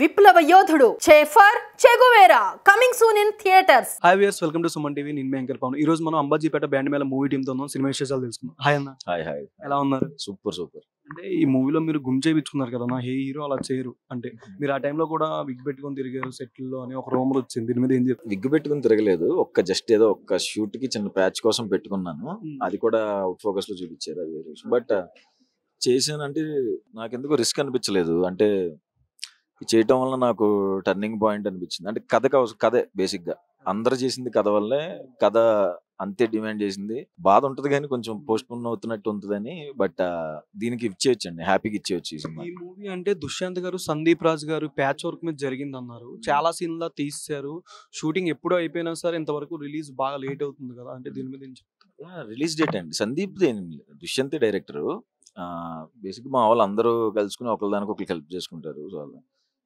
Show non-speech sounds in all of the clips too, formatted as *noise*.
విప్లవ యోధుడు చేఫర్ Che Guevara. Coming soon in theatres hi viewers welcome to Suman TV నేను వెంకర్ పవన్. ఈ రోజు మనం అంబాజీపేట బ్యాండ్ మేళ మూవీ టీమ్తో ఉన్నాం. సినిమా విశేషాలు తెలుసుకుందాం. హాయ్ అన్న. హాయ్ హాయ్ ఎలా ఉన్నారు? సూపర్ సూపర్ అంటే ఈ మూవీలో మీరు గుమ్ చేయించుకున్నారు కదా నా హే హీరో అలా చేయరు. అంటే మీరు ఆ టైంలో కూడా విగ్ పెట్టుకొని తిరిగారు సెటిల్లో అని ఒక రూమర్ వచ్చింది. దీని మీద ఏం చెప్తారు విగ్గు పెట్టుకుని తిరగలేదు. ఒక్క జస్ట్ ఏదో ఒక్క షూట్కి చిన్న ప్యాచ్ కోసం పెట్టుకున్నాను. అది కూడా అవుట్ ఫోకస్లో చూపించారు అది. బట్ చేశానంటే నాకెందుకు రిస్క్ అనిపించలేదు. అంటే చేయటం వల్ల నాకు టర్నింగ్ పాయింట్ అనిపించింది. అంటే కథ కథే బేసిక్గా అందరు చేసింది కథ వల్లే కథ అంతే డిమాండ్ చేసింది. బాధ ఉంటది కానీ కొంచెం పోస్ట్ పోన్ అవుతున్నట్టు ఉంటుందని బట్ దీనికి ఇచ్చేయచ్చండి. హ్యాపీగా ఇచ్చేయచ్చు ఈ సినిమా ఈ మూవీ అంటే దుష్యంత్ గారు సందీప్ రాజ్ గారు ప్యాచ్ వర్క్ మీద జరిగింది అన్నారు చాలా సీన్లా తీసారు షూటింగ్ ఎప్పుడో అయిపోయినా సరే ఇంతవరకు రిలీజ్ బాగా లేట్ అవుతుంది కదా. అంటే దీని మీద? రిలీజ్ డేట్ అండి. సందీప్ దుష్యంత్ డైరెక్టర్. బేసిక్ మా వాళ్ళు అందరూ కలుసుకుని ఒకరి దానికి ఒకరికి హెల్ప్ చేసుకుంటారు. సో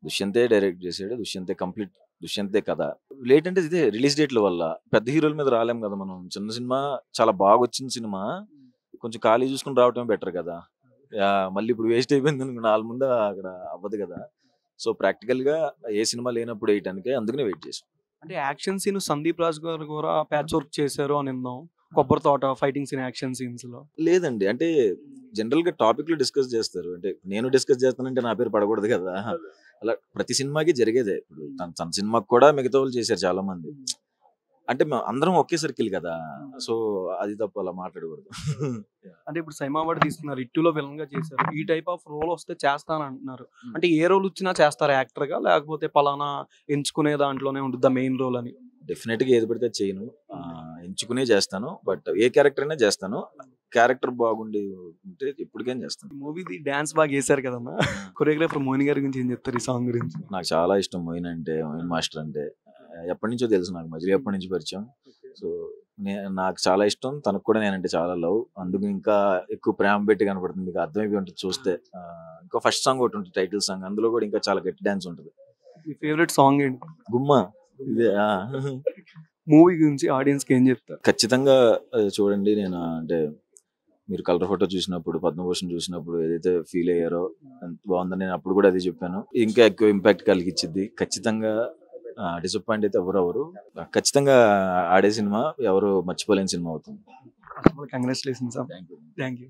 దుష్యంతే డైరెక్ట్ చేసాడు దుష్యంతే కంప్లీట్ దుష్యంతే కథ. లేట్ అంటే ఇదే రిలీజ్ డేట్ల వల్ల. పెద్ద హీరోల మీద రాలేం కదా మనం. చిన్న సినిమా చాలా బాగా వచ్చిన సినిమా కొంచెం ఖాళీ చూసుకుని రావటం బెటర్ కదా. మళ్ళీ ఇప్పుడు వేస్ట్ అయిపోయింది అనుకున్న వాళ్ళ ముందు అక్కడ అవ్వదు కదా. సో ప్రాక్టికల్గా ఏ సినిమా లేనప్పుడు వేయటానికి అందుకనే వెయిట్ చేసాం అంటే యాక్షన్ సీన్ సందీప్ రాజ్ గారు కూడా ప్యాచ్ వర్క్ చేశారు అని విన్నాం. కొబ్బరి తోట ఫైటింగ్ సీన్ యాక్షన్ సీన్స్లో లేదండి. అంటే జనరల్గా టాపిక్లో డిస్కస్ చేస్తారు. అంటే నేను డిస్కస్ చేస్తానంటే నా పేరు పడకూడదు కదా. అలా ప్రతి సినిమాకి జరిగేదే. ఇప్పుడు తన తన సినిమాకి కూడా మిగతా వాళ్ళు చేశారు చాలా మంది అంటే మేము అందరం ఒకే సర్కిల్ కదా. సో అది తప్ప అలా మాట్లాడకూడదు. *laughs* అంటే ఇప్పుడు సైమా అవార్డు తీసుకున్నారు ఇట్టులో విలన్గా చేశారు. ఈ టైప్ ఆఫ్ రోల్ వస్తే చేస్తాను అంటున్నారు అంటే ఏ రోల్ వచ్చినా చేస్తారా యాక్టర్గా లేకపోతే పలానా ఎంచుకునే దాంట్లోనే ఉంటుంది మెయిన్ రోల్ అని? డెఫినెట్గా ఏది పడితే చేయను. ఎంచుకునే చేస్తాను బట్ ఏ క్యారెక్టర్ అయినా చేస్తాను క్యారెక్టర్ బాగుండి ఉంటే ఎప్పటికైనా చేస్తాను. మూవీది డాన్స్ బాగా చేశారు కదన్నా కొరియోగ్రాఫర్ మోని గారి గురించి ఏం చెప్తారు ఈ సాంగ్ గురించి? నాకు చాలా ఇష్టం మోయిన్ అంటే మోయిన్ మాస్టర్ అంటే. ఎప్పటి నుంచో తెలుసు నాకు మధ్యలో ఎప్పటి నుంచి పరిచయం. సో నాకు చాలా ఇష్టం. తనకు కూడా నేనంటే చాలా లవ్. అందుకు ఇంకా ఎక్కువ ప్రేమ పెట్టి కనపడుతుంది. మీకు అర్థమైపోయి ఉంటుంది చూస్తే. ఇంకా ఫస్ట్ సాంగ్ ఒకటి ఉంటుంది టైటిల్ సాంగ్ అందులో కూడా ఇంకా చాలా గట్టి డాన్స్ ఉంటుంది. మీ ఫేవరెట్ సాంగ్ ఏంటి? గుమ్మ. ఇదే. మూవీ గురించి ఆడియన్స్కి ఏం చెప్తారు? ఖచ్చితంగా చూడండి. నేను అంటే మీరు కలర్ ఫోటో చూసినప్పుడు పద్మభూషణ్ చూసినప్పుడు ఏదైతే ఫీల్ అయ్యారో ఎంత బాగుందని నేను అప్పుడు కూడా అదే చెప్పాను. ఇంకా ఎక్కువ ఇంపాక్ట్ కలిగించింది ఖచ్చితంగా డిసప్పాయింట్ అయితే ఎవరు ఎవరు ఖచ్చితంగా ఆడే సినిమా ఎవరు మర్చిపోలేని సినిమా అవుతుంది. Congratulation sir thank you